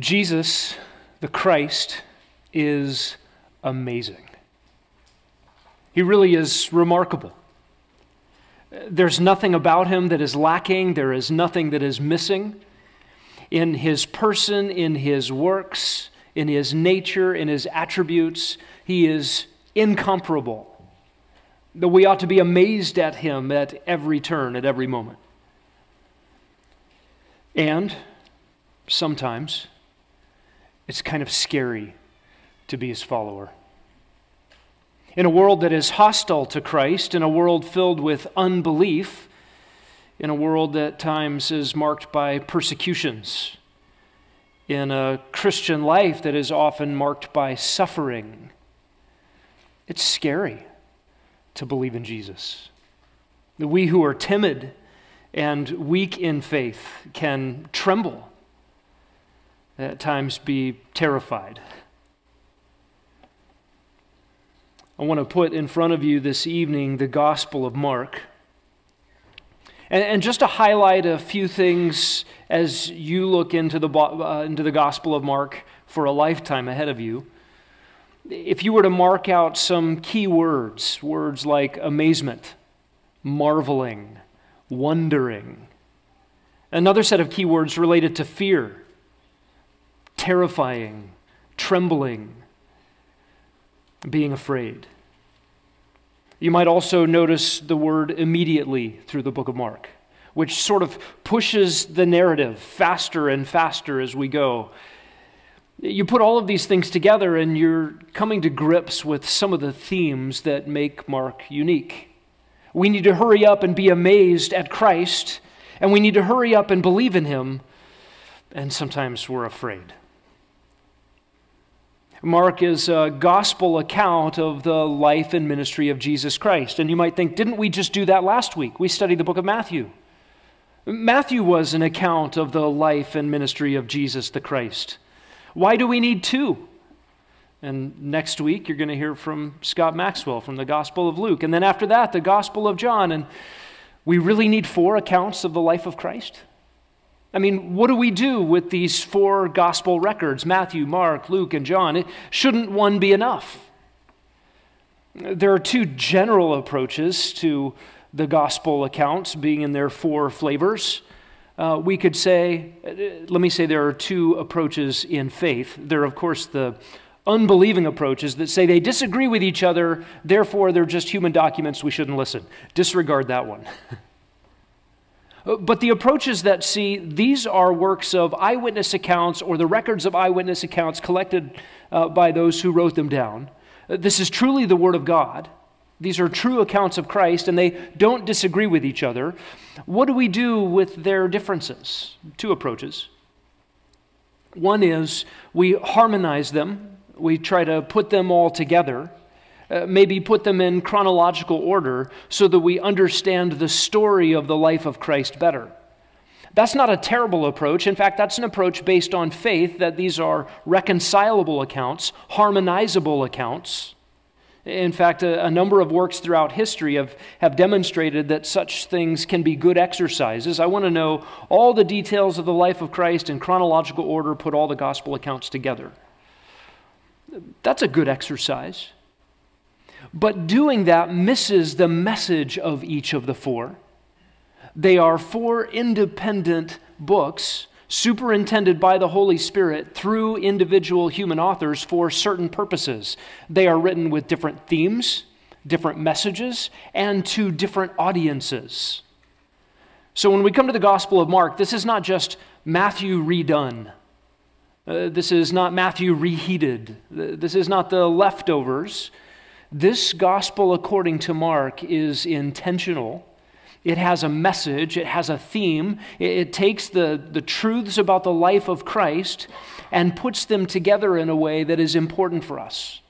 Jesus, the Christ, is amazing. He really is remarkable. There's nothing about him that is lacking, there is nothing that is missing. In his person, in his works, in his nature, in his attributes, he is incomparable. That we ought to be amazed at him at every turn, at every moment. And sometimes it's kind of scary to be his follower. In a world that is hostile to Christ, in a world filled with unbelief, in a world that at times is marked by persecutions, in a Christian life that is often marked by suffering, it's scary to believe in Jesus. We who are timid and weak in faith can tremble, at times be terrified. I want to put in front of you this evening the Gospel of Mark. And, and just to highlight a few things as you look into the, uh, into the Gospel of Mark for a lifetime ahead of you. If you were to mark out some key words, words like amazement, marveling, wondering, another set of key words related to fear, terrifying, trembling, being afraid. You might also notice the word immediately through the book of Mark, which sort of pushes the narrative faster and faster as we go. You put all of these things together, and you're coming to grips with some of the themes that make Mark unique. We need to hurry up and be amazed at Christ, and we need to hurry up and believe in Him, and sometimes we're afraid. Mark is a gospel account of the life and ministry of Jesus Christ. And you might think, didn't we just do that last week? We studied the book of Matthew. Matthew was an account of the life and ministry of Jesus the Christ. Why do we need two? And next week, you're going to hear from Scott Maxwell from the Gospel of Luke. And then after that, the Gospel of John. And we really need four accounts of the life of Christ? I mean, what do we do with these four gospel records Matthew, Mark, Luke, and John? Shouldn't one be enough? There are two general approaches to the gospel accounts, being in their four flavors. Uh, we could say, uh, let me say, there are two approaches in faith. There are, of course, the unbelieving approaches that say they disagree with each other, therefore they're just human documents, we shouldn't listen. Disregard that one. Uh, but the approaches that see these are works of eyewitness accounts or the records of eyewitness accounts collected uh, by those who wrote them down. Uh, this is truly the Word of God. These are true accounts of Christ, and they don't disagree with each other. What do we do with their differences? Two approaches. One is we harmonize them, we try to put them all together. Uh, maybe put them in chronological order so that we understand the story of the life of Christ better. That's not a terrible approach. In fact, that's an approach based on faith that these are reconcilable accounts, harmonizable accounts. In fact, a, a, number of works throughout history have, have demonstrated that such things can be good exercises. I want to know all the details of the life of Christ in chronological order, put all the gospel accounts together. That's a good exercise. But doing that misses the message of each of the four. They are four independent books superintended by the Holy Spirit through individual human authors for certain purposes. They are written with different themes, different messages, and to different audiences. So when we come to the Gospel of Mark, this is not just Matthew redone. Uh, this is not Matthew reheated. This is not the leftovers. This gospel, according to Mark, is intentional. It has a message, it has a theme. It, it, takes the, the truths about the life of Christ and puts them together in a way that is important for us.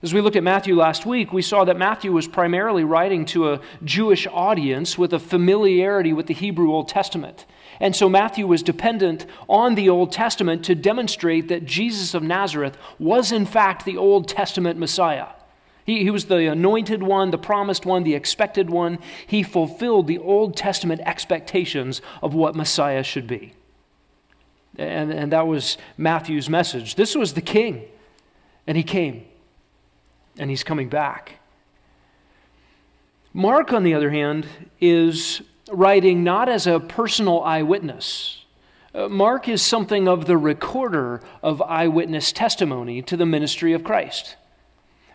As we looked at Matthew last week, we saw that Matthew was primarily writing to a Jewish audience with a familiarity with the Hebrew Old Testament. And so Matthew was dependent on the Old Testament to demonstrate that Jesus of Nazareth was, in fact, the Old Testament Messiah. He, he was the anointed one, the promised one, the expected one. He fulfilled the Old Testament expectations of what Messiah should be. And, and that was Matthew's message. This was the king, and he came, and he's coming back. Mark, on the other hand, is writing not as a personal eyewitness. Uh, Mark is something of the recorder of eyewitness testimony to the ministry of Christ.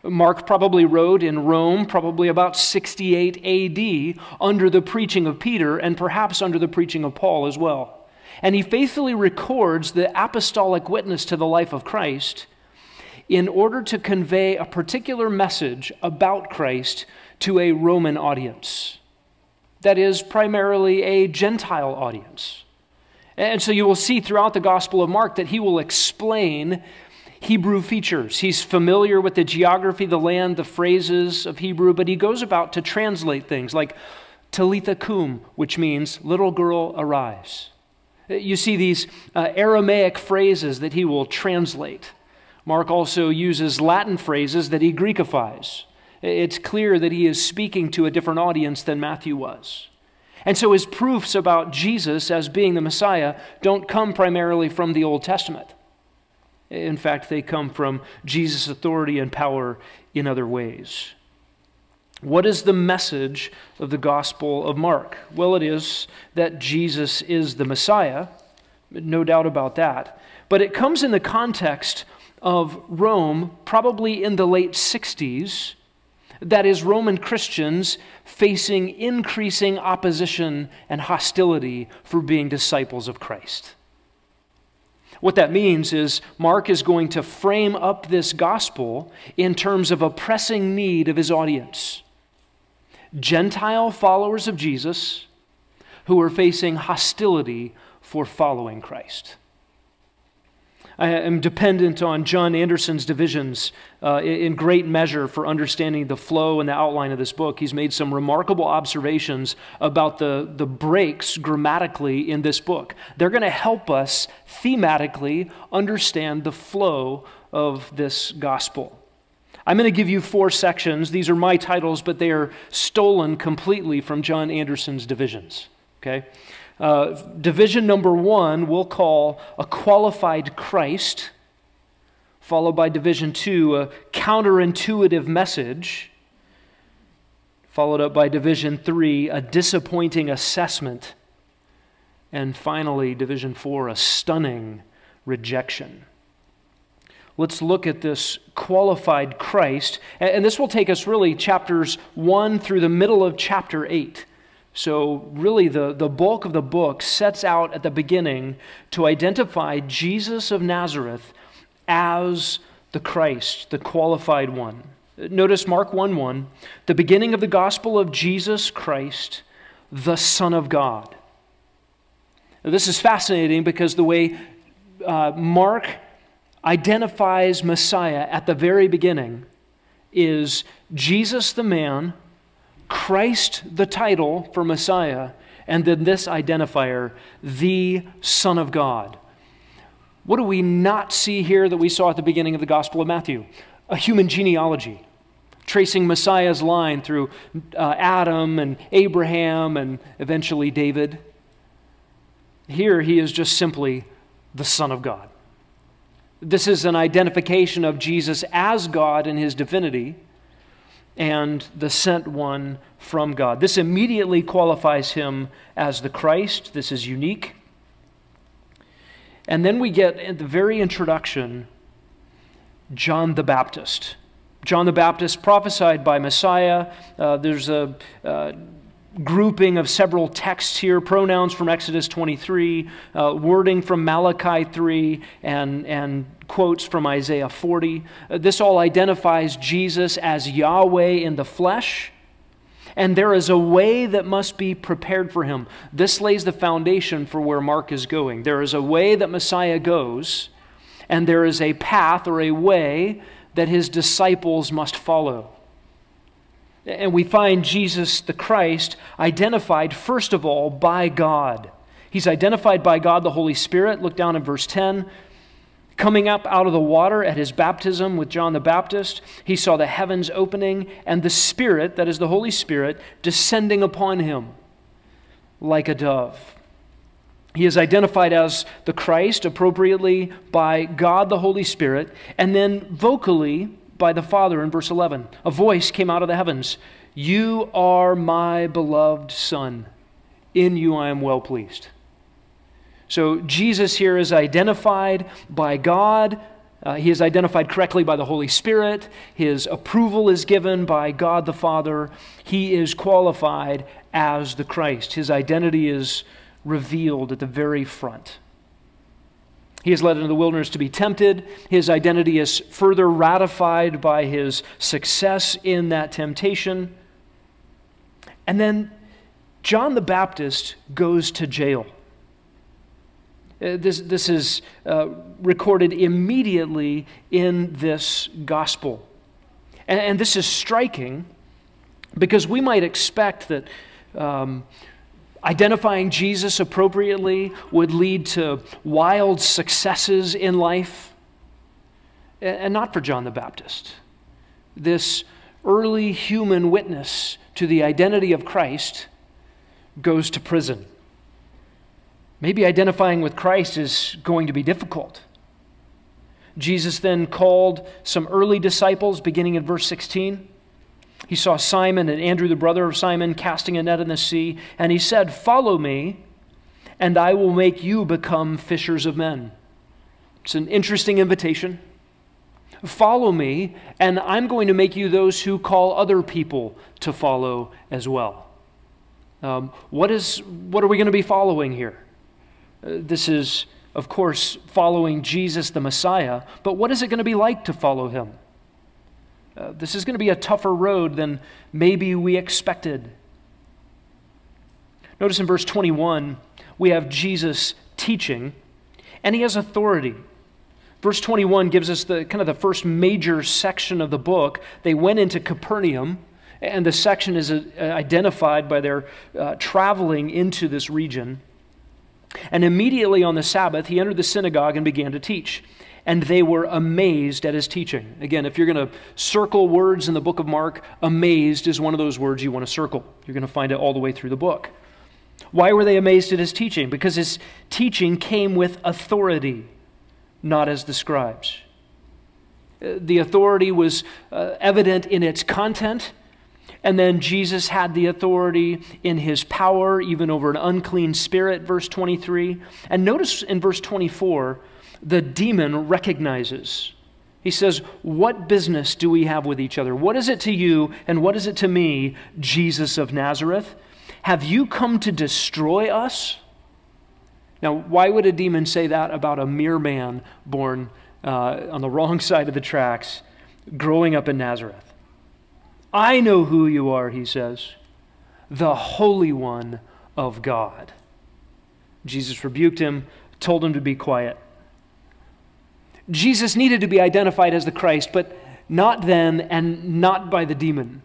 Mark probably wrote in Rome, probably about 68 AD, under the preaching of Peter and perhaps under the preaching of Paul as well. And he faithfully records the apostolic witness to the life of Christ in order to convey a particular message about Christ to a Roman audience. That is, primarily a Gentile audience. And so you will see throughout the Gospel of Mark that he will explain Hebrew features. He's familiar with the geography, the land, the phrases of Hebrew, but he goes about to translate things like Talitha Kum, which means little girl arise. You see these uh, Aramaic phrases that he will translate. Mark also uses Latin phrases that he Greekifies. It's clear that he is speaking to a different audience than Matthew was. And so his proofs about Jesus as being the Messiah don't come primarily from the Old Testament. In fact, they come from Jesus' authority and power in other ways. What is the message of the Gospel of Mark? Well, it is that Jesus is the Messiah, no doubt about that. But it comes in the context of Rome, probably in the late 60s, that is, Roman Christians facing increasing opposition and hostility for being disciples of Christ. What that means is Mark is going to frame up this gospel in terms of a pressing need of his audience. Gentile followers of Jesus who are facing hostility for following Christ. I am dependent on John Anderson's divisions uh, in great measure for understanding the flow and the outline of this book. He's made some remarkable observations about the, the breaks grammatically in this book. They're going to help us thematically understand the flow of this gospel. I'm going to give you four sections. These are my titles, but they are stolen completely from John Anderson's divisions. Okay? Uh, division number one we'll call a qualified Christ, followed by division two, a counterintuitive message, followed up by division three, a disappointing assessment, and finally, division four, a stunning rejection. Let's look at this qualified Christ, and this will take us really chapters 1 through the middle of chapter 8. So, really, the, the bulk of the book sets out at the beginning to identify Jesus of Nazareth as the Christ, the qualified one. Notice Mark 1 1, the beginning of the gospel of Jesus Christ, the Son of God. Now, this is fascinating because the way uh, Mark identifies Messiah at the very beginning is Jesus the man Christ, the title for Messiah, and then this identifier, the Son of God. What do we not see here that we saw at the beginning of the Gospel of Matthew? A human genealogy, tracing Messiah's line through uh, Adam and Abraham and eventually David. Here he is just simply the Son of God. This is an identification of Jesus as God in his divinity and the sent one from God. This immediately qualifies him as the Christ. This is unique. And then we get at the very introduction John the Baptist. John the Baptist prophesied by Messiah. Uh, there's a uh, grouping of several texts here pronouns from Exodus 23, uh, wording from Malachi 3, and, and quotes from Isaiah 40. Uh, this all identifies Jesus as Yahweh in the flesh, and there is a way that must be prepared for him. This lays the foundation for where Mark is going. There is a way that Messiah goes, and there is a path or a way that his disciples must follow. And we find Jesus the Christ identified, first of all, by God. He's identified by God the Holy Spirit. Look down in verse 10. Coming up out of the water at his baptism with John the Baptist, he saw the heavens opening and the Spirit, that is the Holy Spirit, descending upon him like a dove. He is identified as the Christ appropriately by God the Holy Spirit, and then vocally by the Father in verse 11. A voice came out of the heavens You are my beloved Son. In you I am well pleased. So Jesus here is identified by God. Uh, he is identified correctly by the Holy Spirit. His approval is given by God the Father. He is qualified as the Christ. His identity is revealed at the very front. He is led into the wilderness to be tempted. His identity is further ratified by his success in that temptation. And then John the Baptist goes to jail. Uh, this, this is uh, recorded immediately in this gospel. And, and, this is striking because we might expect that um, Identifying Jesus appropriately would lead to wild successes in life, and not for John the Baptist. This early human witness to the identity of Christ goes to prison. Maybe identifying with Christ is going to be difficult. Jesus then called some early disciples, beginning in verse 16. He saw Simon and Andrew, the brother of Simon, casting a net in the sea, and he said, Follow me, and I will make you become fishers of men. It's an interesting invitation. Follow me, and I'm going to make you those who call other people to follow as well. Um, what, is, what are we going to be following here? This is, of course, following Jesus the Messiah, but what is it going to be like to follow him? Uh, this is going to be a tougher road than maybe we expected. Notice in verse 21, we have Jesus teaching, and he has authority. Verse 21 gives us the kind of the first major section of the book. They went into Capernaum, and the section is uh, identified by their uh, traveling into this region. And immediately on the Sabbath, he entered the synagogue and began to teach and they were amazed at his teaching. Again, if you're going to circle words in the book of Mark, amazed is one of those words you want to circle. You're going to find it all the way through the book. Why were they amazed at his teaching? Because his teaching came with authority, not as the scribes. Uh, the authority was uh, evident in its content, and then Jesus had the authority in his power, even over an unclean spirit, verse 23. And notice in verse 24, the demon recognizes. He says, What business do we have with each other? What is it to you and what is it to me, Jesus of Nazareth? Have you come to destroy us? Now, why would a demon say that about a mere man born uh, on the wrong side of the tracks, growing up in Nazareth? I know who you are, he says, the Holy One of God. Jesus rebuked him, told him to be quiet. Jesus needed to be identified as the Christ, but not then and not by the demon.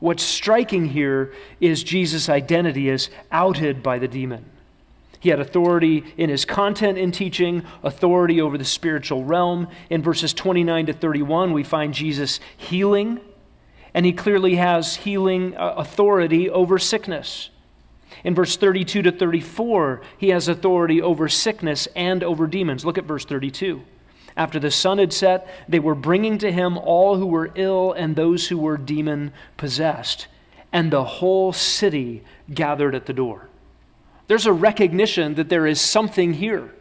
What's striking here is Jesus' identity is outed by the demon. He had authority in his content in teaching, authority over the spiritual realm. In verses 29 to 31, we find Jesus healing, and he clearly has healing uh, authority over sickness. In verse 32 to 34, he has authority over sickness and over demons. Look at verse 32. After the sun had set, they were bringing to him all who were ill and those who were demon possessed. And the whole city gathered at the door. There's a recognition that there is something here.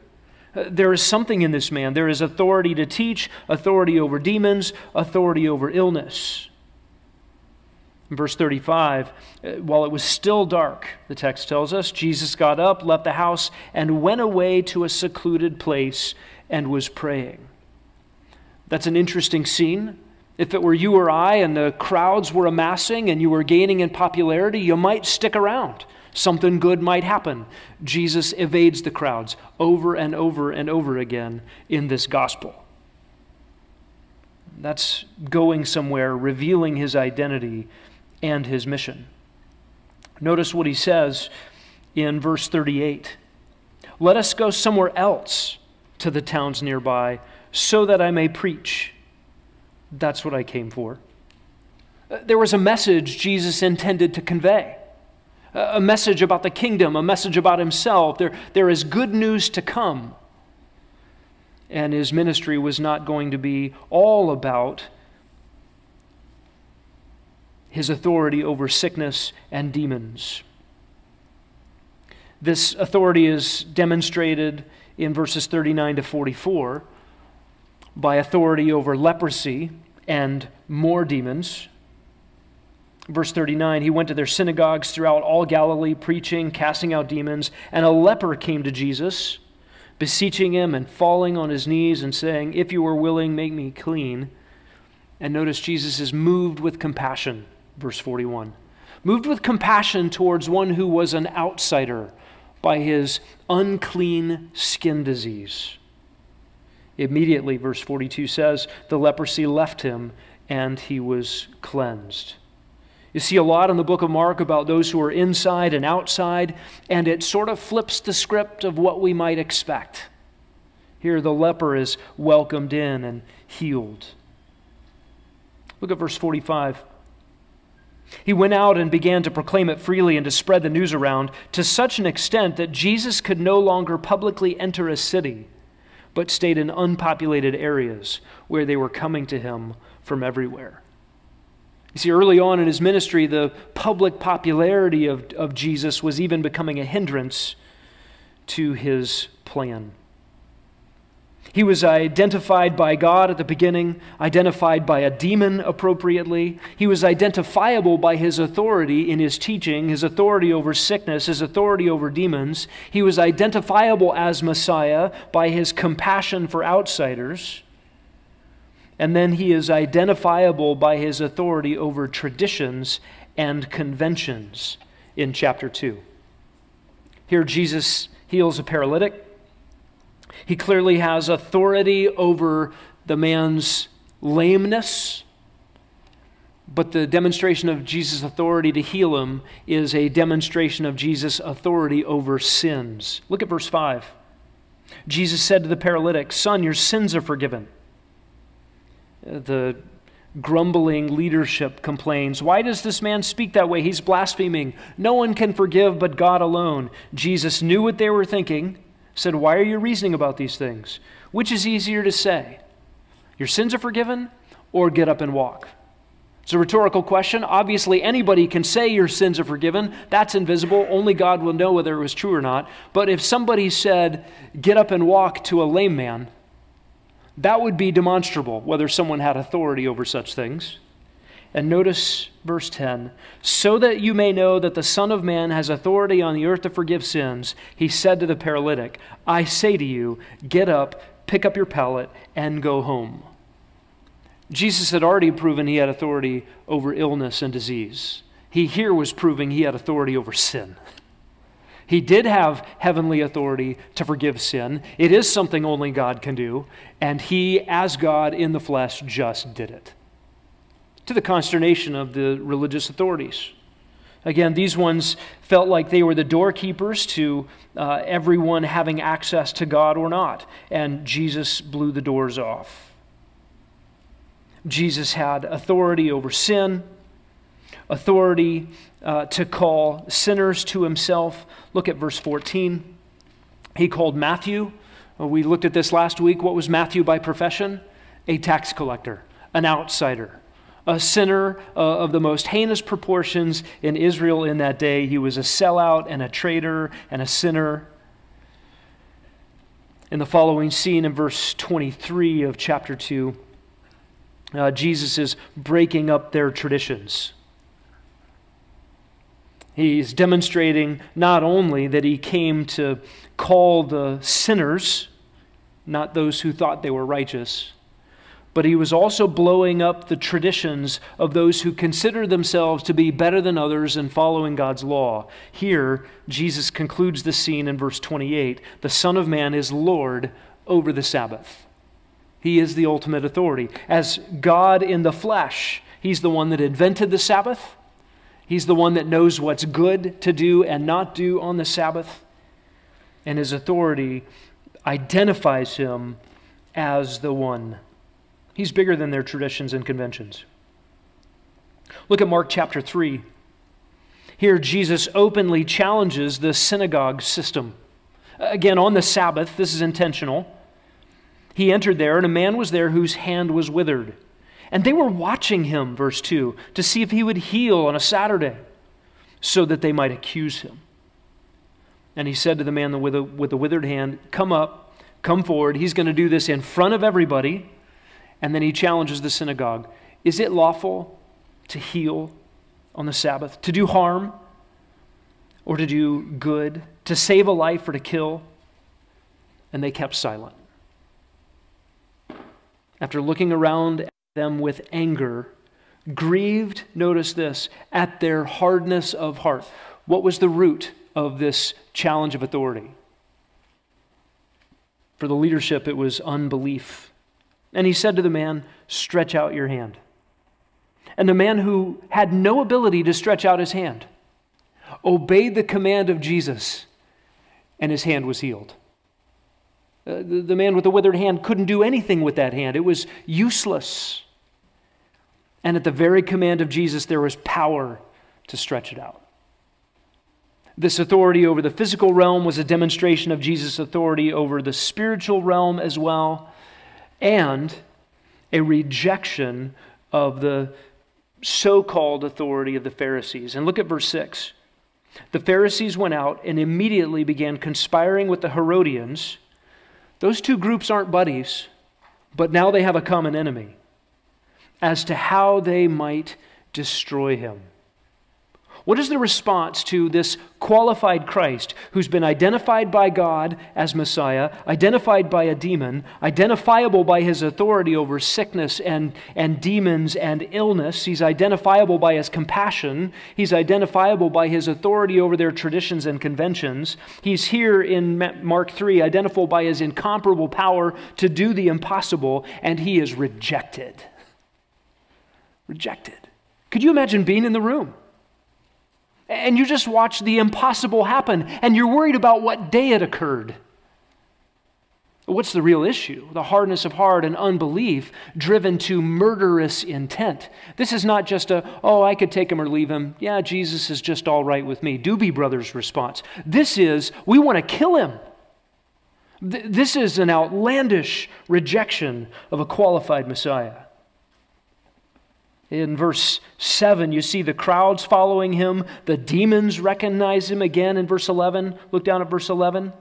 Uh, there is something in this man. There is authority to teach, authority over demons, authority over illness. Verse 35, uh, while it was still dark, the text tells us, Jesus got up, left the house, and went away to a secluded place and was praying. That's an interesting scene. If it were you or I and the crowds were amassing and you were gaining in popularity, you might stick around. Something good might happen. Jesus evades the crowds over and over and over again in this gospel. That's going somewhere, revealing his identity and his mission. Notice what he says in verse 38 Let us go somewhere else to the towns nearby so that I may preach. That's what I came for. Uh, there was a message Jesus intended to convey. a message about the kingdom, a message about himself. There, there is good news to come. And his ministry was not going to be all about his authority over sickness and demons. This authority is demonstrated in verses 39 to 44 by authority over leprosy and more demons. Verse 39 He went to their synagogues throughout all Galilee, preaching, casting out demons, and a leper came to Jesus, beseeching him and falling on his knees and saying, If you are willing, make me clean. And notice Jesus is moved with compassion, verse 41. Moved with compassion towards one who was an outsider by his unclean skin disease. Immediately, verse 42 says, the leprosy left him and he was cleansed. You see a lot in the book of Mark about those who are inside and outside, and it sort of flips the script of what we might expect. Here, the leper is welcomed in and healed. Look at verse 45. He went out and began to proclaim it freely and to spread the news around to such an extent that Jesus could no longer publicly enter a city, but stayed in unpopulated areas where they were coming to him from everywhere. You see, early on in his ministry, the public popularity of, of Jesus was even becoming a hindrance to his plan. He was identified by God at the beginning, identified by a demon appropriately. He was identifiable by his authority in his teaching, his authority over sickness, his authority over demons. He was identifiable as Messiah by his compassion for outsiders. And then he is identifiable by his authority over traditions and conventions in chapter 2. Here, Jesus heals a paralytic. He clearly has authority over the man's lameness, but the demonstration of Jesus' authority to heal him is a demonstration of Jesus' authority over sins. Look at verse 5. Jesus said to the paralytic, Son, your sins are forgiven. The grumbling leadership complains, Why does this man speak that way? He's blaspheming. No one can forgive but God alone. Jesus knew what they were thinking said, Why are you reasoning about these things? Which is easier to say? Your sins are forgiven, or get up and walk? It's a rhetorical question. Obviously, anybody can say your sins are forgiven. That's invisible. Only God will know whether it was true or not. But if somebody said, Get up and walk to a lame man, that would be demonstrable whether someone had authority over such things. And notice verse 10 so that you may know that the Son of Man has authority on the earth to forgive sins, he said to the paralytic, I say to you, get up, pick up your pallet, and go home. Jesus had already proven he had authority over illness and disease. He here was proving he had authority over sin. He did have heavenly authority to forgive sin. It is something only God can do, and he, as God in the flesh, just did it to the consternation of the religious authorities. Again, these ones felt like they were the doorkeepers to uh, everyone having access to God or not, and Jesus blew the doors off. Jesus had authority over sin, authority uh, to call sinners to himself. Look at verse 14. He called Matthew. We looked at this last week. What was Matthew by profession? A tax collector, an outsider a sinner uh, of the most heinous proportions in Israel in that day. He was a sellout and a traitor and a sinner. In the following scene in verse 23 of chapter 2, uh, Jesus is breaking up their traditions. He's demonstrating not only that he came to call the sinners, not those who thought they were righteous, but he was also blowing up the traditions of those who consider themselves to be better than others in following God's law. Here, Jesus concludes the scene in verse 28 the Son of Man is Lord over the Sabbath. He is the ultimate authority. As God in the flesh, He's the one that invented the Sabbath. He's the one that knows what's good to do and not do on the Sabbath. And His authority identifies Him as the one He's bigger than their traditions and conventions. Look at Mark chapter 3. Here, Jesus openly challenges the synagogue system. Again, on the Sabbath, this is intentional. He entered there, and a man was there whose hand was withered. And they were watching him, verse 2, to see if he would heal on a Saturday, so that they might accuse him. And he said to the man with the, with the withered hand, Come up, come forward. He's going to do this in front of everybody. And then he challenges the synagogue Is it lawful to heal on the Sabbath, to do harm or to do good, to save a life or to kill? And they kept silent. After looking around at them with anger, grieved, notice this, at their hardness of heart. What was the root of this challenge of authority? For the leadership, it was unbelief. And he said to the man, Stretch out your hand. And the man who had no ability to stretch out his hand obeyed the command of Jesus, and his hand was healed. Uh, the, the man with the withered hand couldn't do anything with that hand, it was useless. And at the very command of Jesus, there was power to stretch it out. This authority over the physical realm was a demonstration of Jesus' authority over the spiritual realm as well, and a rejection of the so called authority of the Pharisees. And look at verse 6. The Pharisees went out and immediately began conspiring with the Herodians. Those two groups aren't buddies, but now they have a common enemy as to how they might destroy him. What is the response to this qualified Christ who's been identified by God as Messiah, identified by a demon, identifiable by his authority over sickness and, and demons and illness? He's identifiable by his compassion. He's identifiable by his authority over their traditions and conventions. He's here in Mark 3, identifiable by his incomparable power to do the impossible, and he is rejected. Rejected. Could you imagine being in the room? And you just watch the impossible happen, and you're worried about what day it occurred. What's the real issue? The hardness of heart and unbelief driven to murderous intent. This is not just a, oh, I could take him or leave him. Yeah, Jesus is just all right with me. Doobie Brothers response. This is, we want to kill him. This is an outlandish rejection of a qualified Messiah. In verse 7, you see the crowds following him. The demons recognize him again in verse 11. Look down at verse 11.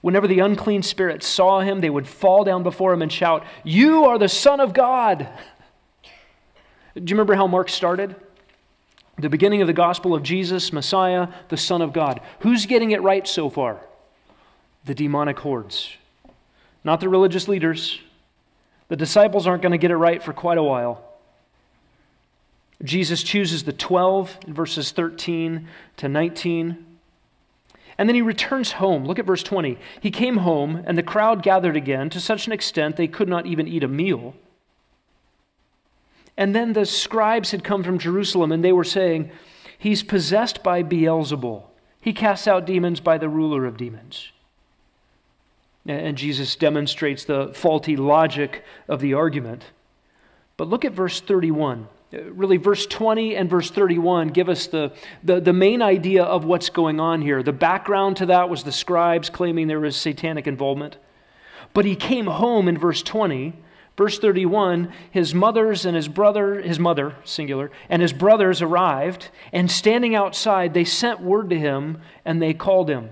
Whenever the unclean spirits saw him, they would fall down before him and shout, You are the Son of God. Do you remember how Mark started? The beginning of the gospel of Jesus, Messiah, the Son of God. Who's getting it right so far? The demonic hordes, not the religious leaders. The disciples aren't going to get it right for quite a while. Jesus chooses the 12 in verses 13 to 19. And then he returns home. Look at verse 20. He came home, and the crowd gathered again to such an extent they could not even eat a meal. And then the scribes had come from Jerusalem, and they were saying, He's possessed by Beelzebul. He casts out demons by the ruler of demons. And Jesus demonstrates the faulty logic of the argument. But look at verse 31 really verse 20 and verse 31 give us the, the, the, main idea of what's going on here. The background to that was the scribes claiming there was satanic involvement. But he came home in verse 20 verse 31 his mothers and his brother his mother singular and his brothers arrived and standing outside they sent word to him and they called him.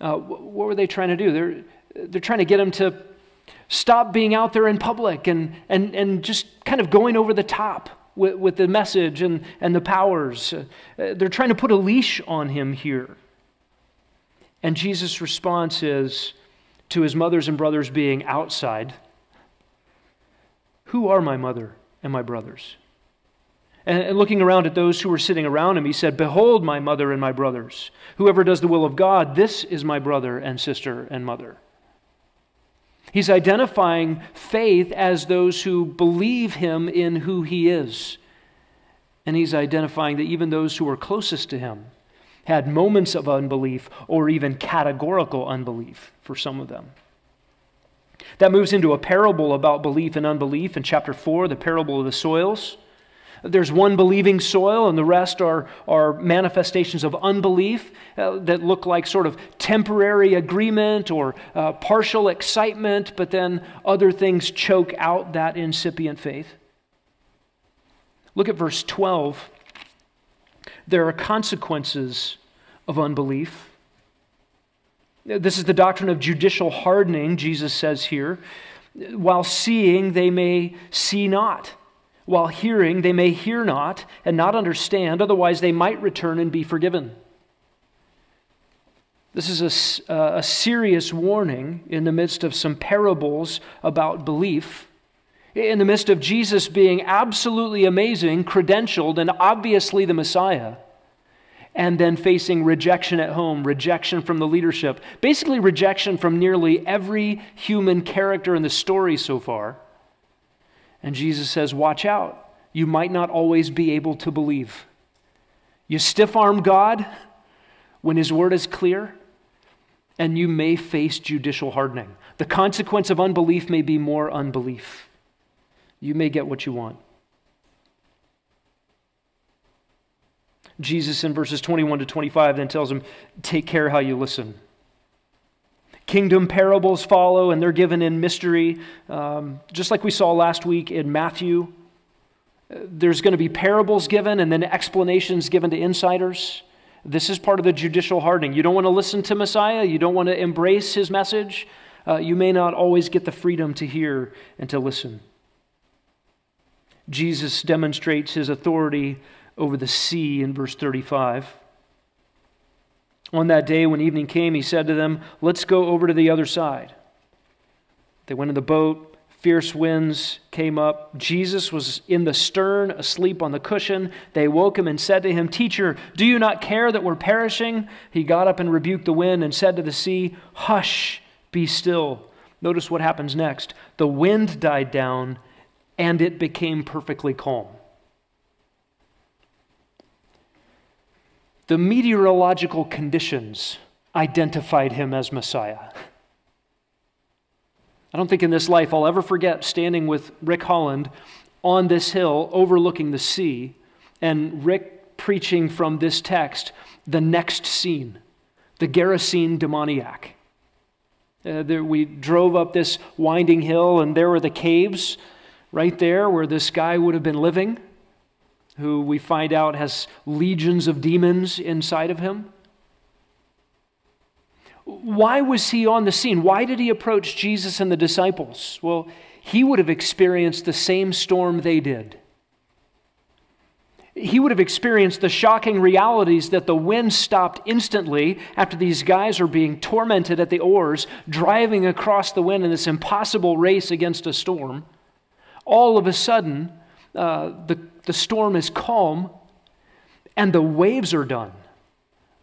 Uh, what were they trying to do? They're, they're trying to get him to stop being out there in public and, and, and just kind of going over the top with, with the message and, and the powers. Uh, they're trying to put a leash on him here. And Jesus' response is to his mothers and brothers being outside Who are my mother and my brothers? And looking around at those who were sitting around him, he said, Behold, my mother and my brothers. Whoever does the will of God, this is my brother and sister and mother. He's identifying faith as those who believe him in who he is. And he's identifying that even those who were closest to him had moments of unbelief or even categorical unbelief for some of them. That moves into a parable about belief and unbelief in chapter 4, the parable of the soils. There's one believing soil, and the rest are, are manifestations of unbelief uh, that look like sort of temporary agreement or uh, partial excitement, but then other things choke out that incipient faith. Look at verse 12. There are consequences of unbelief. This is the doctrine of judicial hardening, Jesus says here. While seeing, they may see not. While hearing, they may hear not and not understand, otherwise, they might return and be forgiven. This is a, uh, a serious warning in the midst of some parables about belief. In the midst of Jesus being absolutely amazing, credentialed, and obviously the Messiah and then facing rejection at home, rejection from the leadership, basically rejection from nearly every human character in the story so far. And Jesus says, Watch out. You might not always be able to believe. You stiff arm God when His word is clear, and you may face judicial hardening. The consequence of unbelief may be more unbelief. You may get what you want. Jesus in verses 21 to 25 then tells him, Take care how you listen. Kingdom parables follow, and they're given in mystery, um, just like we saw last week in Matthew. There's going to be parables given and then explanations given to insiders. This is part of the judicial hardening. You don't want to listen to Messiah, you don't want to embrace his message. Uh, you may not always get the freedom to hear and to listen. Jesus demonstrates his authority over the sea in verse 35. On that day, when evening came, he said to them, Let's go over to the other side. They went in the boat. Fierce winds came up. Jesus was in the stern, asleep on the cushion. They woke him and said to him, Teacher, do you not care that we're perishing? He got up and rebuked the wind and said to the sea, Hush, be still. Notice what happens next. The wind died down and it became perfectly calm. The meteorological conditions identified him as Messiah. I don't think in this life I'll ever forget standing with Rick Holland on this hill overlooking the sea and Rick preaching from this text the next scene, the Gerasene demoniac. Uh, there, we drove up this winding hill, and there were the caves right there where this guy would have been living who we find out has legions of demons inside of him. Why was he on the scene? Why did he approach Jesus and the disciples? Well, he would have experienced the same storm they did. He would have experienced the shocking realities that the wind stopped instantly after these guys are being tormented at the oars, driving across the wind in this impossible race against a storm. All of a sudden, uh, the the storm is calm and the waves are done.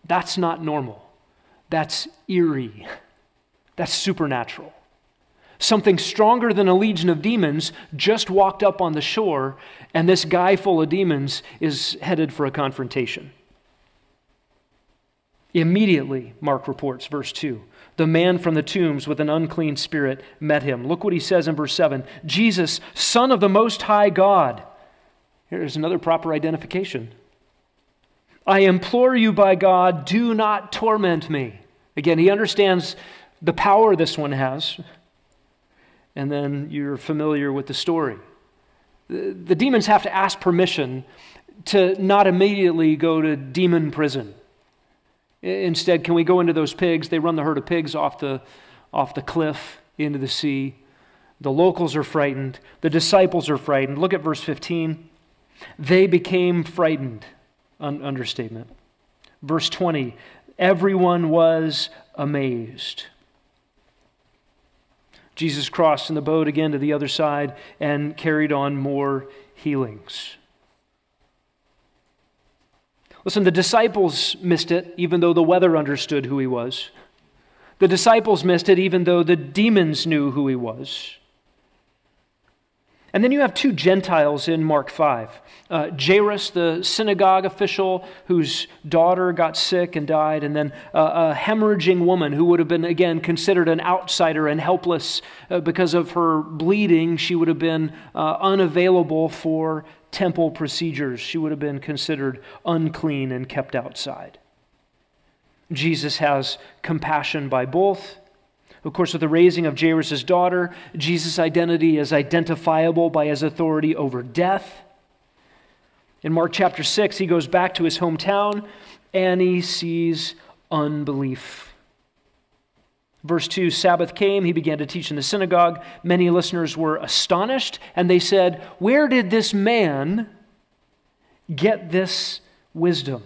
That's not normal. That's eerie. That's supernatural. Something stronger than a legion of demons just walked up on the shore, and this guy full of demons is headed for a confrontation. Immediately, Mark reports, verse 2, the man from the tombs with an unclean spirit met him. Look what he says in verse 7 Jesus, Son of the Most High God, Here's another proper identification. I implore you by God, do not torment me. Again, he understands the power this one has. And then you're familiar with the story. The, the demons have to ask permission to not immediately go to demon prison. Instead, can we go into those pigs? They run the herd of pigs off the, off the cliff into the sea. The locals are frightened. The disciples are frightened. Look at verse 15. They became frightened. Un- understatement. Verse 20 everyone was amazed. Jesus crossed in the boat again to the other side and carried on more healings. Listen, the disciples missed it, even though the weather understood who he was. The disciples missed it, even though the demons knew who he was. And then you have two Gentiles in Mark 5 uh, Jairus, the synagogue official whose daughter got sick and died, and then uh, a hemorrhaging woman who would have been, again, considered an outsider and helpless uh, because of her bleeding. She would have been uh, unavailable for temple procedures, she would have been considered unclean and kept outside. Jesus has compassion by both. Of course, with the raising of Jairus' daughter, Jesus' identity is identifiable by his authority over death. In Mark chapter 6, he goes back to his hometown and he sees unbelief. Verse 2 Sabbath came, he began to teach in the synagogue. Many listeners were astonished, and they said, Where did this man get this wisdom?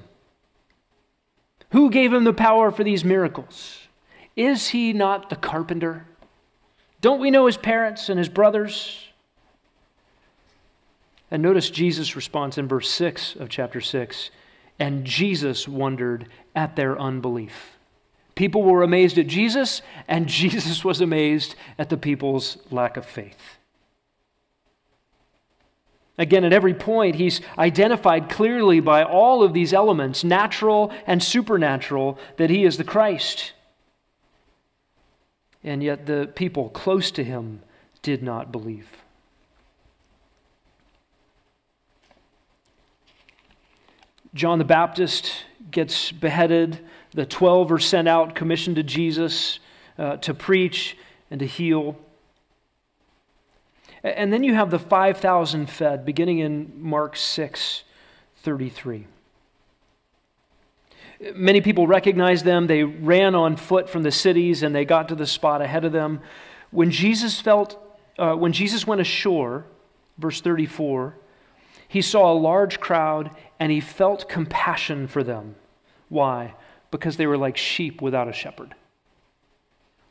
Who gave him the power for these miracles? Is he not the carpenter? Don't we know his parents and his brothers? And notice Jesus' response in verse 6 of chapter 6 and Jesus wondered at their unbelief. People were amazed at Jesus, and Jesus was amazed at the people's lack of faith. Again, at every point, he's identified clearly by all of these elements, natural and supernatural, that he is the Christ and yet the people close to him did not believe. John the Baptist gets beheaded. The 12 are sent out, commissioned to Jesus uh, to preach and to heal. And then you have the 5,000 fed, beginning in Mark 6 33. Many people recognized them. They ran on foot from the cities and they got to the spot ahead of them. When Jesus felt, uh, when Jesus went ashore, verse 34, he saw a large crowd and he felt compassion for them. Why? Because they were like sheep without a shepherd.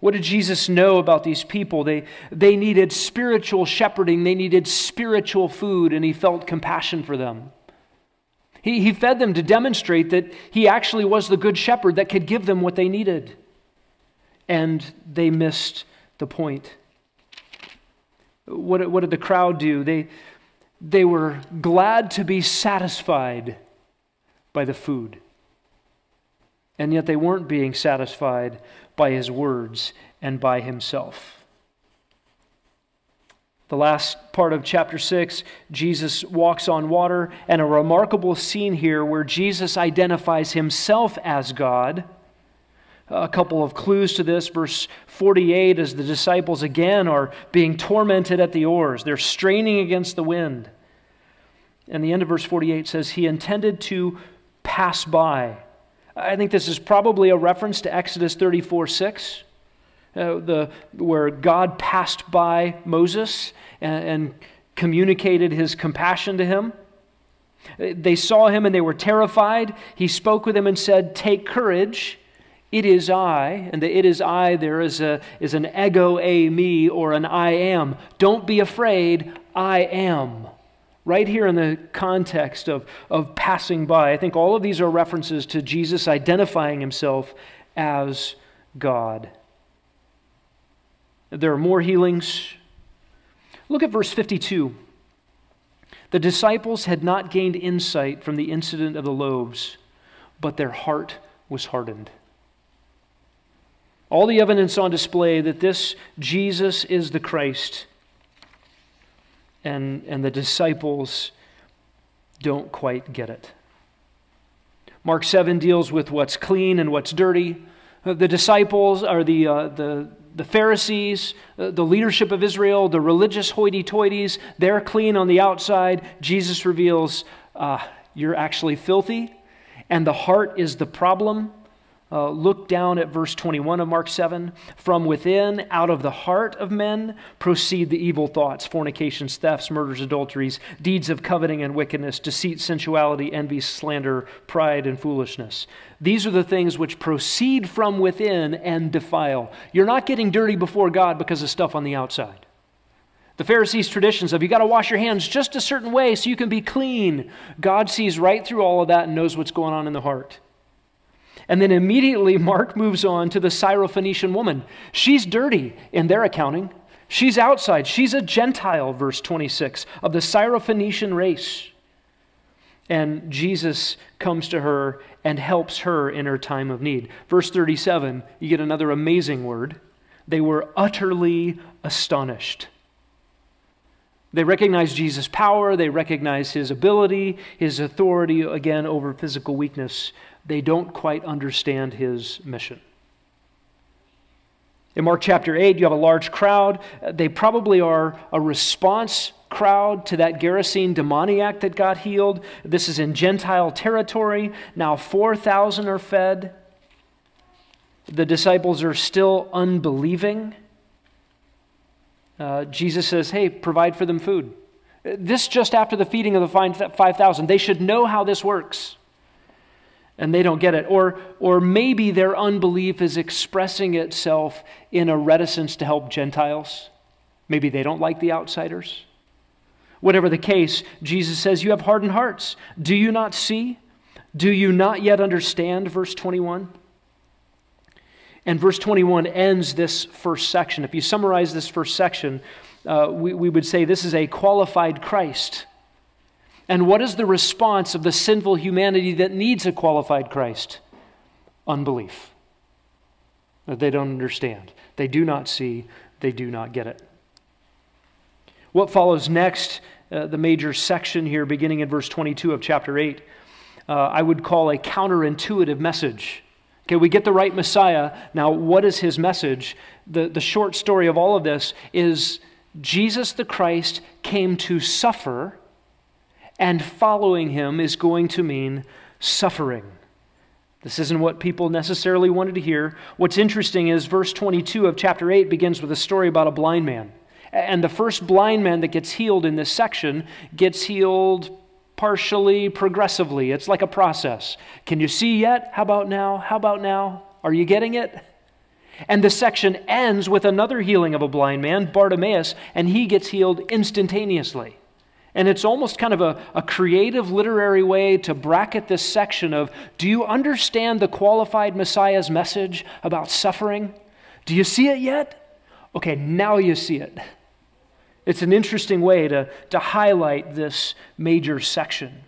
What did Jesus know about these people? They, they needed spiritual shepherding, they needed spiritual food, and he felt compassion for them. He, he fed them to demonstrate that he actually was the good shepherd that could give them what they needed. And they missed the point. What, what did the crowd do? They, they were glad to be satisfied by the food. And yet they weren't being satisfied by his words and by himself. The last part of chapter 6, Jesus walks on water, and a remarkable scene here where Jesus identifies himself as God. A couple of clues to this. Verse 48, as the disciples again are being tormented at the oars, they're straining against the wind. And the end of verse 48 says, He intended to pass by. I think this is probably a reference to Exodus 34 6 uh, the, where God passed by Moses and, and communicated his compassion to him. They saw him and they were terrified. He spoke with them and said, Take courage. It is I. And the it is I there is, a, is an ego eimi or an I am. Don't be afraid. I am. Right here in the context of, of passing by. I think all of these are references to Jesus identifying himself as God. There are more healings. Look at verse 52. The disciples had not gained insight from the incident of the loaves, but their heart was hardened. All the evidence on display that this Jesus is the Christ, and, and the disciples don't quite get it. Mark 7 deals with what's clean and what's dirty. The disciples are the, uh, the, the Pharisees, uh, the leadership of Israel, the religious hoity toities, they're clean on the outside. Jesus reveals, uh, You're actually filthy, and the heart is the problem. Uh, look down at verse 21 of Mark 7. From within, out of the heart of men, proceed the evil thoughts, fornications, thefts, murders, adulteries, deeds of coveting and wickedness, deceit, sensuality, envy, slander, pride, and foolishness. These are the things which proceed from within and defile. You're not getting dirty before God because of stuff on the outside. The Pharisees' traditions of you got to wash your hands just a certain way so you can be clean. God sees right through all of that and knows what's going on in the heart. And then immediately, Mark moves on to the Syrophoenician woman. She's dirty in their accounting. She's outside. She's a Gentile, verse 26, of the Syrophoenician race. And Jesus comes to her and helps her in her time of need. Verse 37, you get another amazing word. They were utterly astonished. They recognize Jesus' power, they recognize his ability, his authority, again, over physical weakness. They don't quite understand his mission. In Mark chapter 8, you have a large crowd. They probably are a response crowd to that Gerasene demoniac that got healed. This is in Gentile territory. Now 4,000 are fed. The disciples are still unbelieving. Uh, Jesus says, Hey, provide for them food. This just after the feeding of the 5,000. They should know how this works and they don't get it. Or, or maybe their unbelief is expressing itself in a reticence to help Gentiles. Maybe they don't like the outsiders. Whatever the case, Jesus says, You have hardened hearts. Do you not see? Do you not yet understand? Verse 21. And verse 21 ends this first section. If you summarize this first section, uh, we, we would say this is a qualified Christ. And what is the response of the sinful humanity that needs a qualified Christ? Unbelief. That they don't understand. They do not see. They do not get it. What follows next, uh, the major section here, beginning in verse 22 of chapter 8, uh, I would call a counterintuitive message. Okay, we get the right Messiah. Now, what is his message? The, the short story of all of this is Jesus the Christ came to suffer and following him is going to mean suffering. This isn't what people necessarily wanted to hear. What's interesting is verse 22 of chapter 8 begins with a story about a blind man. And the first blind man that gets healed in this section gets healed partially, progressively. It's like a process. Can you see yet? How about now? How about now? Are you getting it? And the section ends with another healing of a blind man, Bartimaeus, and he gets healed instantaneously. And it's almost kind of a, a creative literary way to bracket this section of do you understand the qualified Messiah's message about suffering? Do you see it yet? Okay, now you see it. It's an interesting way to, to highlight this major section.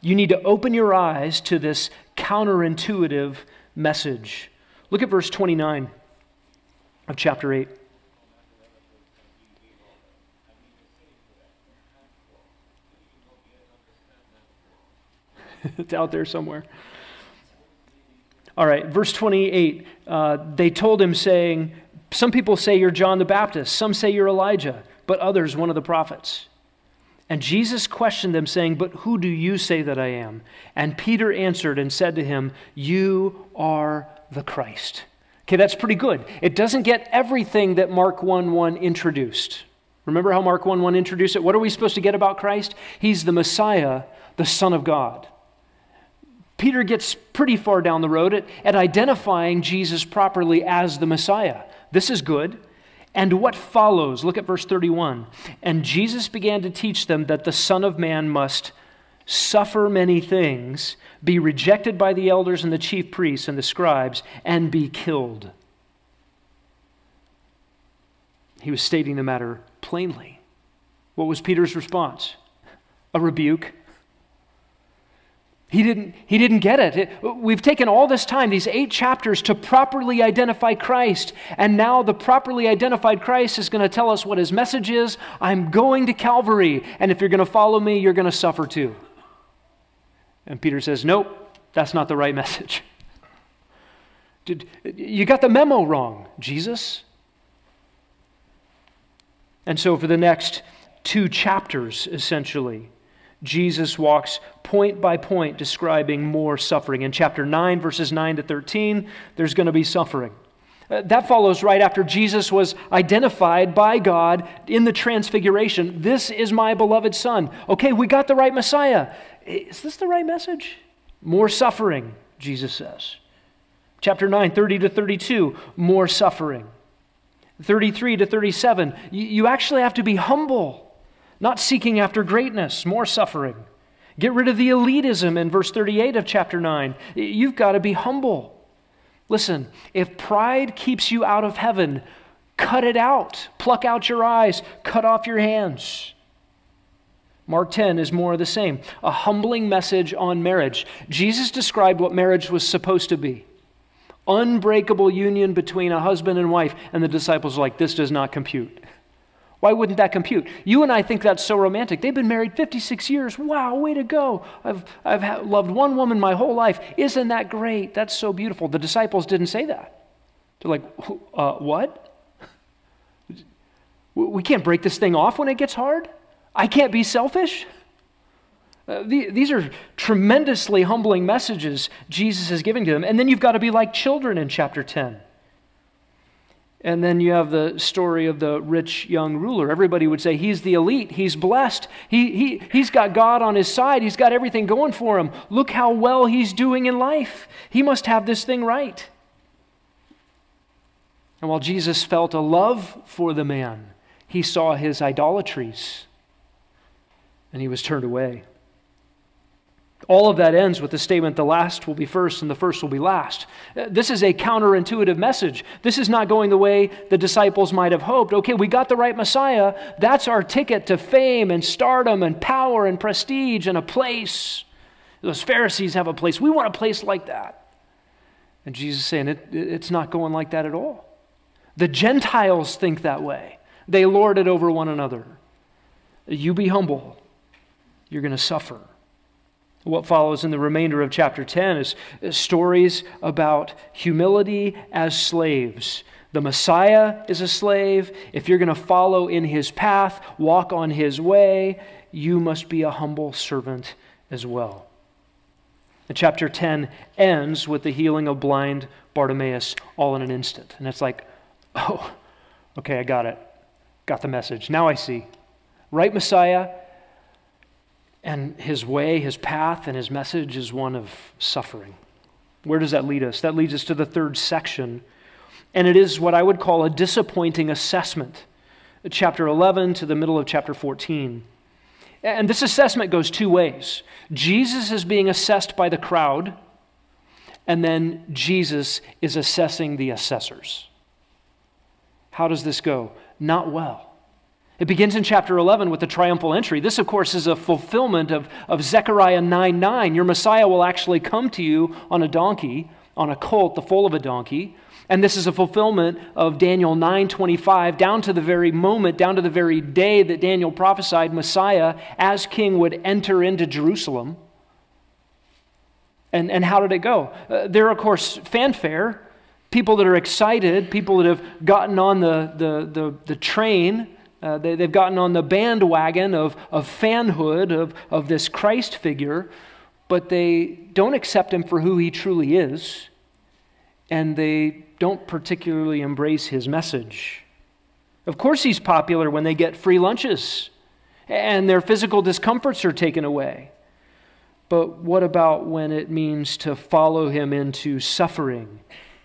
You need to open your eyes to this counterintuitive message. Look at verse 29 of chapter 8. It's out there somewhere. All right, verse 28. Uh, they told him, saying, Some people say you're John the Baptist, some say you're Elijah, but others one of the prophets. And Jesus questioned them, saying, But who do you say that I am? And Peter answered and said to him, You are the Christ. Okay, that's pretty good. It doesn't get everything that Mark 1 1 introduced. Remember how Mark 1 1 introduced it? What are we supposed to get about Christ? He's the Messiah, the Son of God. Peter gets pretty far down the road at, at identifying Jesus properly as the Messiah. This is good. And what follows? Look at verse 31. And Jesus began to teach them that the Son of Man must suffer many things, be rejected by the elders and the chief priests and the scribes, and be killed. He was stating the matter plainly. What was Peter's response? A rebuke he didn't, he didn't get it. We've taken all this time, these eight chapters, to properly identify Christ. And now the properly identified Christ is going to tell us what his message is. I'm going to Calvary. And if you're going to follow me, you're going to suffer too. And Peter says, Nope, that's not the right message. Did, you got the memo wrong, Jesus. And so for the next two chapters, essentially, Jesus walks point by point describing more suffering. In chapter 9, verses 9 to 13, there's going to be suffering. Uh, that follows right after Jesus was identified by God in the transfiguration. This is my beloved Son. Okay, we got the right Messiah. Is this the right message? More suffering, Jesus says. Chapter 9, 30 to 32, more suffering. 33 to 37, you actually have to be humble not seeking after greatness, more suffering. Get rid of the elitism in verse 38 of chapter 9. You've got to be humble. Listen, if pride keeps you out of heaven, cut it out, pluck out your eyes, cut off your hands. Mark 10 is more of the same a humbling message on marriage. Jesus described what marriage was supposed to be unbreakable union between a husband and wife. And the disciples are like, this does not compute. Why wouldn't that compute? You and I think that's so romantic. They've been married 56 years. Wow, way to go. I've, I've loved one woman my whole life. Isn't that great? That's so beautiful. The disciples didn't say that. They're like, uh, what? We can't break this thing off when it gets hard? I can't be selfish? Uh, the, these are tremendously humbling messages Jesus is giving to them. And then you've got to be like children in chapter 10. And then you have the story of the rich young ruler. Everybody would say he's the elite. He's blessed. He, he, he's got God on his side. He's got everything going for him. Look how well he's doing in life. He must have this thing right. And while Jesus felt a love for the man, he saw his idolatries and he was turned away. All of that ends with the statement the last will be first and the first will be last. Uh, this is a counterintuitive message. This is not going the way the disciples might have hoped. Okay, we got the right Messiah. That's our ticket to fame and stardom and power and prestige and a place. Those Pharisees have a place. We want a place like that. And Jesus is saying it, it's not going like that at all. The Gentiles think that way, they lord it over one another. You be humble you're going to suffer. What follows in the remainder of chapter 10 is, stories about humility as slaves. The Messiah is a slave. If you're going to follow in his path, walk on his way, you must be a humble servant as well. And chapter 10 ends with the healing of blind Bartimaeus all in an instant. And it's like, oh, okay, I got it. Got the message. Now I see. Right Messiah, and his way, his path, and his message is one of suffering. Where does that lead us? That leads us to the third section, and it is what I would call a disappointing assessment. Chapter 11 to the middle of chapter 14. And this assessment goes two ways Jesus is being assessed by the crowd, and then Jesus is assessing the assessors. How does this go? Not well. It begins in chapter 11 with the triumphal entry. This, of course, is a fulfillment of, of Zechariah 9 9. Your Messiah will actually come to you on a donkey, on a colt, the foal of a donkey. And this is a fulfillment of Daniel 9:25 down to the very moment, down to the very day that Daniel prophesied Messiah as king would enter into Jerusalem. And, and how did it go? Uh, there, of course, fanfare, people that are excited, people that have gotten on the, the, the, the train uh, they, have gotten on the bandwagon of, of fanhood of, of this Christ figure, but they don't accept him for who he truly is, and they don't particularly embrace his message. Of course, he's popular when they get free lunches and their physical discomforts are taken away. But what about when it means to follow him into suffering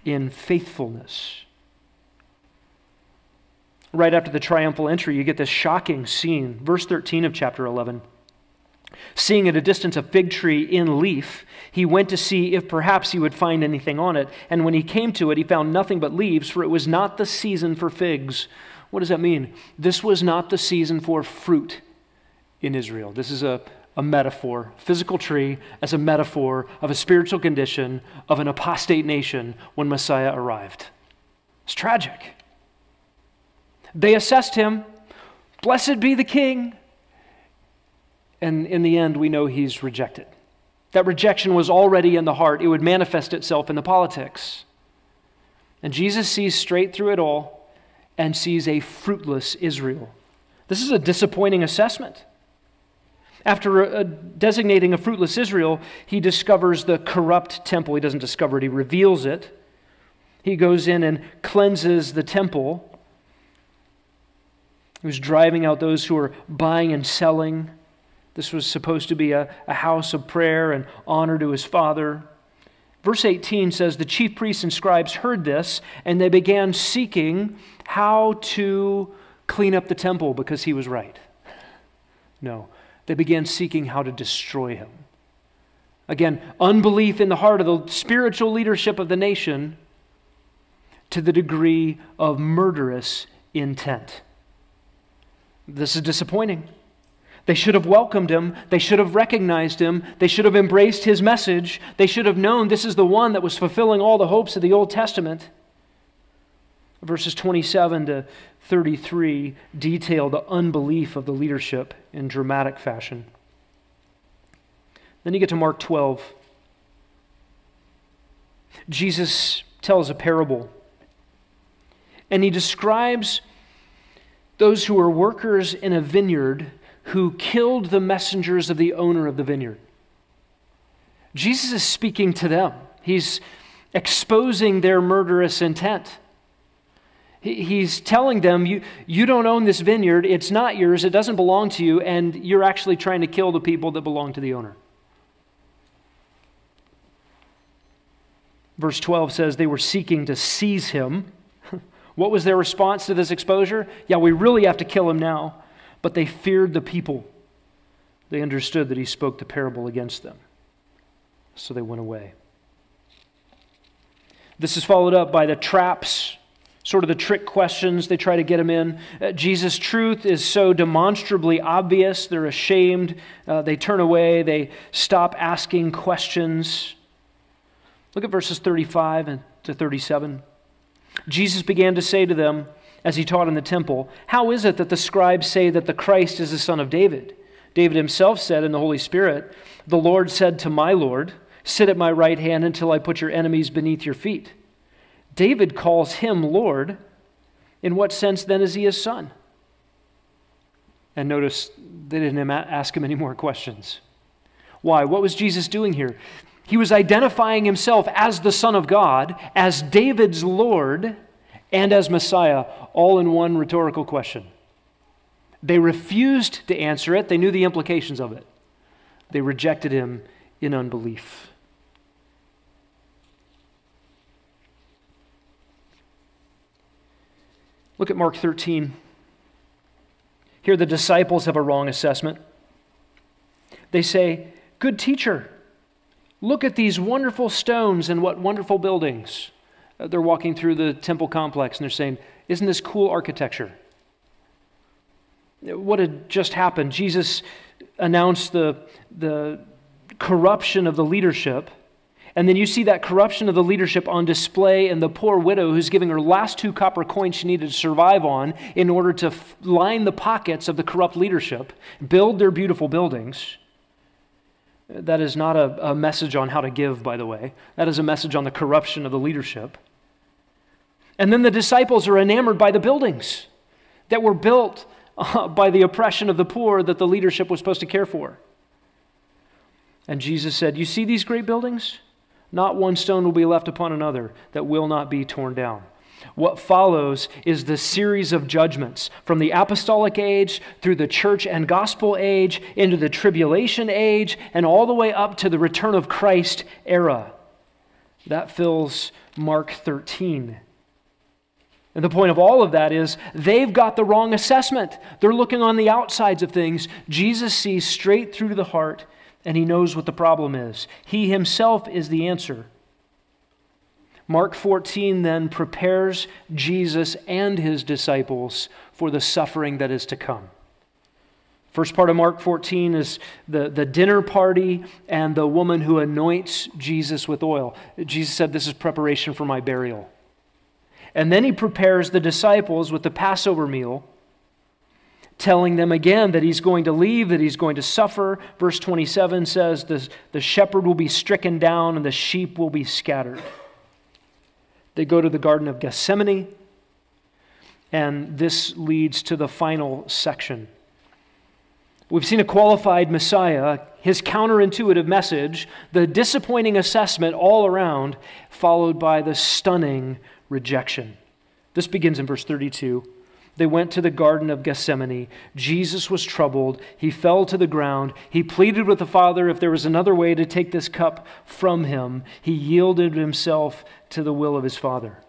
in faithfulness? Right after the triumphal entry, you get this shocking scene. Verse 13 of chapter 11. Seeing at a distance a fig tree in leaf, he went to see if perhaps he would find anything on it. And when he came to it, he found nothing but leaves, for it was not the season for figs. What does that mean? This was not the season for fruit in Israel. This is a, a metaphor, physical tree as a metaphor of a spiritual condition of an apostate nation when Messiah arrived. It's tragic. They assessed him. Blessed be the king. And in the end, we know he's rejected. That rejection was already in the heart, it would manifest itself in the politics. And Jesus sees straight through it all and sees a fruitless Israel. This is a disappointing assessment. After uh, designating a fruitless Israel, he discovers the corrupt temple. He doesn't discover it, he reveals it. He goes in and cleanses the temple. He was driving out those who were buying and selling. This was supposed to be a, a house of prayer and honor to his father. Verse 18 says The chief priests and scribes heard this, and they began seeking how to clean up the temple because he was right. No, they began seeking how to destroy him. Again, unbelief in the heart of the spiritual leadership of the nation to the degree of murderous intent. This is disappointing. They should have welcomed him. They should have recognized him. They should have embraced his message. They should have known this is the one that was fulfilling all the hopes of the Old Testament. Verses 27 to 33 detail the unbelief of the leadership in dramatic fashion. Then you get to Mark 12. Jesus tells a parable, and he describes those who were workers in a vineyard who killed the messengers of the owner of the vineyard. Jesus is speaking to them, he's exposing their murderous intent. He's telling them, you, you don't own this vineyard, it's not yours, it doesn't belong to you, and you're actually trying to kill the people that belong to the owner. Verse 12 says they were seeking to seize him. What was their response to this exposure? Yeah, we really have to kill him now. But they feared the people. They understood that he spoke the parable against them. So they went away. This is followed up by the traps, sort of the trick questions they try to get him in. Uh, Jesus' truth is so demonstrably obvious, they're ashamed. Uh, they turn away, they stop asking questions. Look at verses 35 to 37. Jesus began to say to them, as he taught in the temple, How is it that the scribes say that the Christ is the son of David? David himself said in the Holy Spirit, The Lord said to my Lord, Sit at my right hand until I put your enemies beneath your feet. David calls him Lord. In what sense then is he his son? And notice they didn't ask him any more questions. Why? What was Jesus doing here? He was identifying himself as the Son of God, as David's Lord, and as Messiah, all in one rhetorical question. They refused to answer it, they knew the implications of it. They rejected him in unbelief. Look at Mark 13. Here, the disciples have a wrong assessment. They say, Good teacher, Look at these wonderful stones and what wonderful buildings. Uh, they're walking through the temple complex and they're saying, Isn't this cool architecture? What had just happened? Jesus announced the, the corruption of the leadership. And then you see that corruption of the leadership on display in the poor widow who's giving her last two copper coins she needed to survive on in order to line the pockets of the corrupt leadership, build their beautiful buildings. That is not a, a, message on how to give, by the way. That is a message on the corruption of the leadership. And then the disciples are enamored by the buildings that were built uh, by the oppression of the poor that the leadership was supposed to care for. And Jesus said, You see these great buildings? Not one stone will be left upon another that will not be torn down. What follows is the series of judgments from the apostolic age through the church and gospel age into the tribulation age and all the way up to the return of Christ era. That fills Mark 13. And the point of all of that is they've got the wrong assessment. They're looking on the outsides of things. Jesus sees straight through to the heart and he knows what the problem is. He himself is the answer. Mark 14 then prepares Jesus and his disciples for the suffering that is to come. First part of Mark 14 is the, the dinner party and the woman who anoints Jesus with oil. Jesus said, This is preparation for my burial. And then he prepares the disciples with the Passover meal, telling them again that he's going to leave, that he's going to suffer. Verse 27 says, The, the shepherd will be stricken down and the sheep will be scattered. They go to the Garden of Gethsemane, and this leads to the final section. We've seen a qualified Messiah, his counterintuitive message, the disappointing assessment all around, followed by the stunning rejection. This begins in verse 32. They went to the Garden of Gethsemane. Jesus was troubled. He fell to the ground. He pleaded with the Father if there was another way to take this cup from him. He yielded himself to the will of his Father.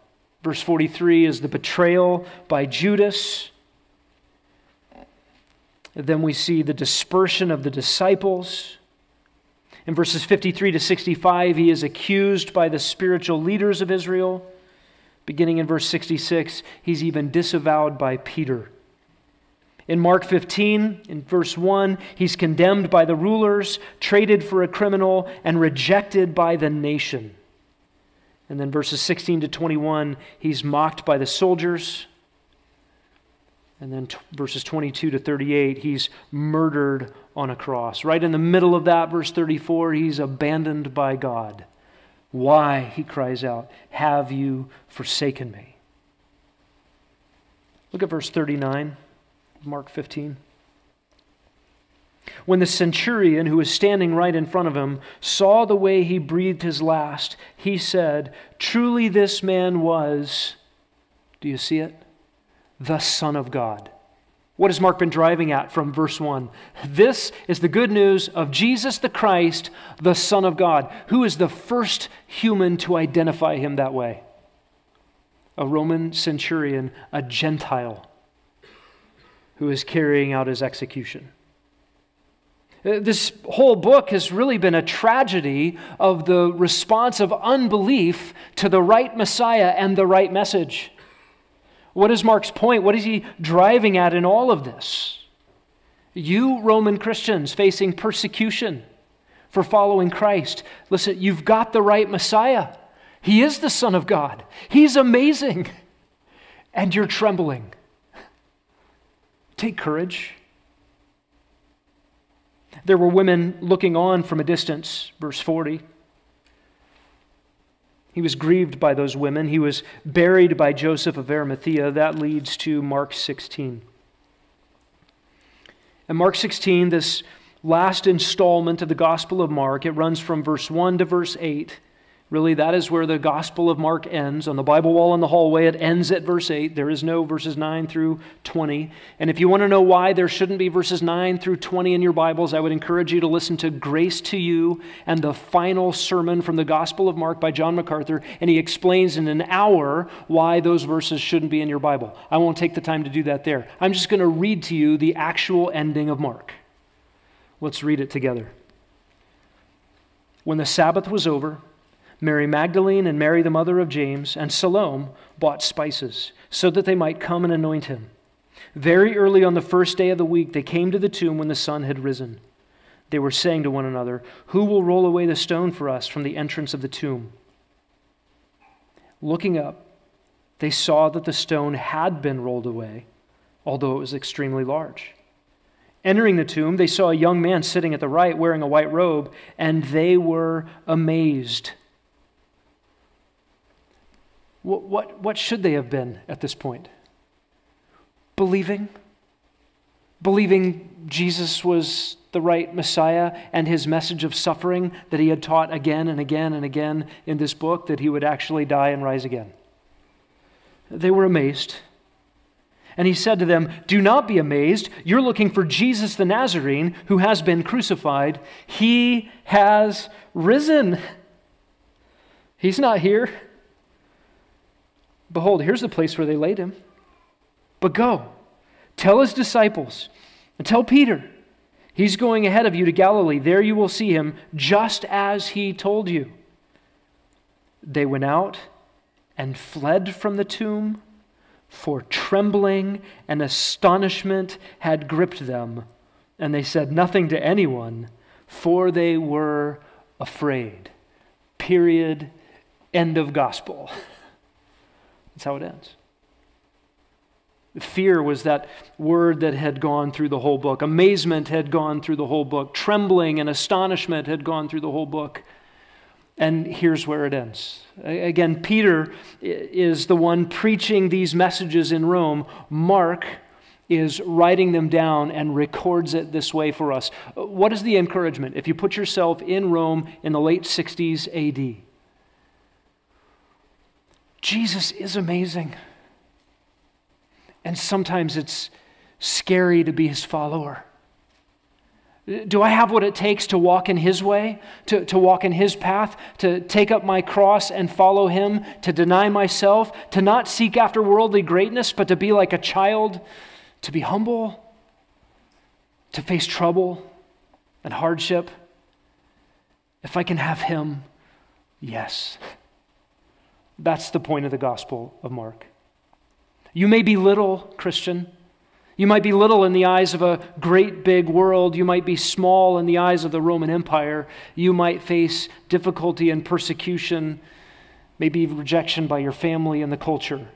Verse 43 is the betrayal by Judas. Then we see the dispersion of the disciples. In verses 53 to 65, he is accused by the spiritual leaders of Israel. Beginning in verse 66, he's even disavowed by Peter. In Mark 15, in verse 1, he's condemned by the rulers, traded for a criminal, and rejected by the nation. And then verses 16 to 21, he's mocked by the soldiers. And then t- verses 22 to 38, he's murdered on a cross. Right in the middle of that, verse 34, he's abandoned by God. Why, he cries out, have you forsaken me? Look at verse 39, Mark 15. When the centurion, who was standing right in front of him, saw the way he breathed his last, he said, Truly this man was, do you see it? The Son of God. What has Mark been driving at from verse 1? This is the good news of Jesus the Christ, the Son of God. Who is the first human to identify him that way? A Roman centurion, a Gentile, who is carrying out his execution. Uh, this whole book has really been a tragedy of the response of unbelief to the right Messiah and the right message. What is Mark's point? What is he driving at in all of this? You, Roman Christians, facing persecution for following Christ, listen, you've got the right Messiah. He is the Son of God, He's amazing, and you're trembling. Take courage. There were women looking on from a distance, verse 40. He was grieved by those women. He was buried by Joseph of Arimathea. That leads to Mark 16. And Mark 16, this last installment of the Gospel of Mark, it runs from verse 1 to verse 8. Really, that is where the Gospel of Mark ends. On the Bible wall in the hallway, it ends at verse 8. There is no verses 9 through 20. And if you want to know why there shouldn't be verses 9 through 20 in your Bibles, I would encourage you to listen to Grace to You and the final sermon from the Gospel of Mark by John MacArthur. And he explains in an hour why those verses shouldn't be in your Bible. I won't take the time to do that there. I'm just going to read to you the actual ending of Mark. Let's read it together. When the Sabbath was over, Mary Magdalene and Mary, the mother of James, and Salome bought spices so that they might come and anoint him. Very early on the first day of the week, they came to the tomb when the sun had risen. They were saying to one another, Who will roll away the stone for us from the entrance of the tomb? Looking up, they saw that the stone had been rolled away, although it was extremely large. Entering the tomb, they saw a young man sitting at the right wearing a white robe, and they were amazed. What, what, what should they have been at this point? Believing? Believing Jesus was the right Messiah and his message of suffering that he had taught again and again and again in this book, that he would actually die and rise again. They were amazed. And he said to them, Do not be amazed. You're looking for Jesus the Nazarene who has been crucified. He has risen. He's not here. Behold, here's the place where they laid him. But go, tell his disciples, and tell Peter, he's going ahead of you to Galilee. There you will see him, just as he told you. They went out and fled from the tomb, for trembling and astonishment had gripped them. And they said nothing to anyone, for they were afraid. Period. End of gospel. That's how it ends. Fear was that word that had gone through the whole book. Amazement had gone through the whole book. Trembling and astonishment had gone through the whole book. And here's where it ends. Again, Peter is the one preaching these messages in Rome. Mark is writing them down and records it this way for us. What is the encouragement if you put yourself in Rome in the late 60s AD? Jesus is amazing. And sometimes it's scary to be his follower. Do I have what it takes to walk in his way, to, to walk in his path, to take up my cross and follow him, to deny myself, to not seek after worldly greatness, but to be like a child, to be humble, to face trouble and hardship? If I can have him, yes. That's the point of the Gospel of Mark. You may be little, Christian. You might be little in the eyes of a great big world. You might be small in the eyes of the Roman Empire. You might face difficulty and persecution, maybe rejection by your family and the culture.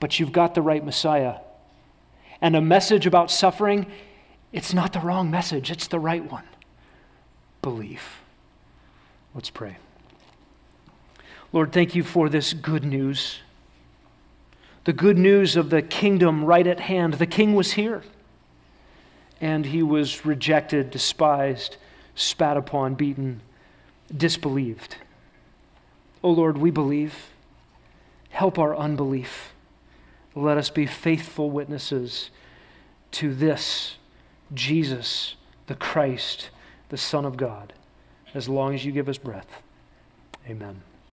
But you've got the right Messiah. And a message about suffering, it's not the wrong message, it's the right one. Belief. Let's pray. Lord, thank you for this good news. The good news of the kingdom right at hand. The king was here, and he was rejected, despised, spat upon, beaten, disbelieved. Oh Lord, we believe. Help our unbelief. Let us be faithful witnesses to this Jesus, the Christ, the Son of God, as long as you give us breath. Amen.